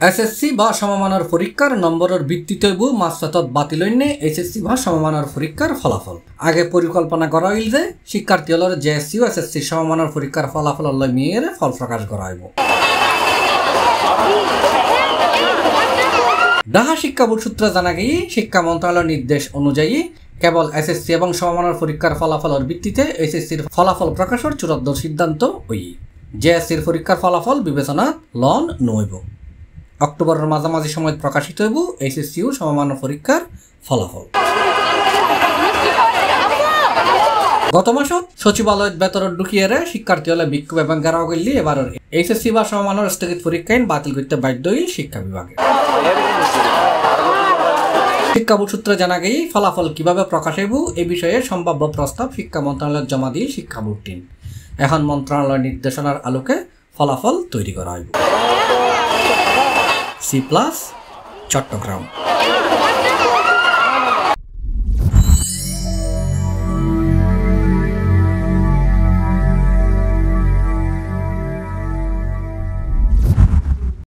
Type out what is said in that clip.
SSC বা সমমানের পরীক্ষার নম্বরের ভিত্তিতে বু মাসফাতত বাতিল হইনে এইচএসসি বা সমমানের পরীক্ষার ফলাফল। আগে পরিকল্পনা করা হইল যে শিক্ষার্থী হলের জেএসসি ও এসএসসি সমমানের পরীক্ষার ফলাফল মেয়ের ফল প্রকাশ করা হইব। ঢাকা শিক্ষা বোর্ড সূত্রে জানা গিয়ে শিক্ষা মন্ত্রণালয়ের নির্দেশ অনুযায়ী কেবল এসএসসি এবং সমমানের পরীক্ষার ফলাফলের ভিত্তিতে এইচএসসির ফলাফল প্রকাশের চূড়ান্ত সিদ্ধান্ত ওই জেএসসির পরীক্ষার ফলাফল বিবেচনা লন নইব অক্টোবরের মাঝামাঝি সময় প্রকাশিত হইব এইচএসসি ও সমমান পরীক্ষার ফলাফল। গত মাসত সচিবালয়ত বেতনত ঢুকিয়ারে শিক্ষার্থী হলে বিক্ষোভ এবং গেরাও করলি এবার এইচএসসি বা সমমানের স্থগিত পরীক্ষায় বাতিল করতে বাধ্য হইল শিক্ষা বিভাগে। শিক্ষা সূত্রে জানা গেই ফলাফল কীভাবে প্রকাশ হইব এ বিষয়ে সম্ভাব্য প্রস্তাব শিক্ষা মন্ত্রণালয়ের জমা দিয়ে শিক্ষা বোর্ড টিম। এখন মন্ত্রণালয়ের নির্দেশনার আলোকে ফলাফল তৈরি করা হইব। C plus Chittagong